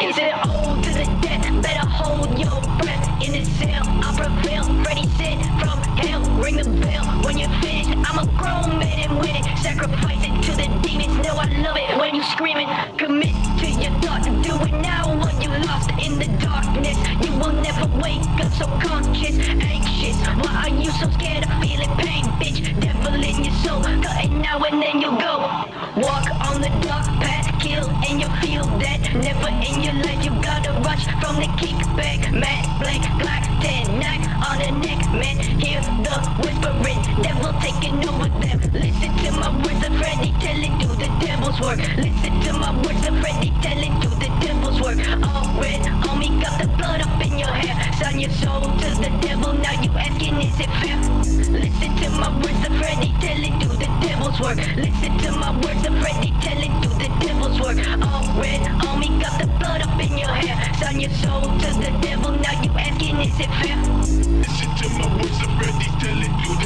Is it old to the death? Better hold your breath in the cell. I prevail, ready sent from hell. Ring the bell when you're finished. I'm a grown man and with it. Sacrifice it to the demons. No, I love it when you screaming. Commit to your thought. Do it now. What you lost in the darkness. You will never wake up so conscious, anxious. Why are you so scared of feeling pain, bitch? Devil in your soul. Cutting now and then you go. Walk on the dark Never in your life you gotta rush from the kickback. Matt blank, Glock 10, knock on the neck, man. Hear the whispering, devil taking over them. Listen to my words of Freddie telling you the devil's work. Listen to my words of Freddie telling you the devil's work. All red, homie, got the blood up in your hair. Sign your soul to the devil, now you asking is it fair? Listen to my words of Freddie telling you the devil's work. Listen to my words of Freddie telling on your soul to the devil. Now you asking, is it fair? Listen to my words, I'm ready telling you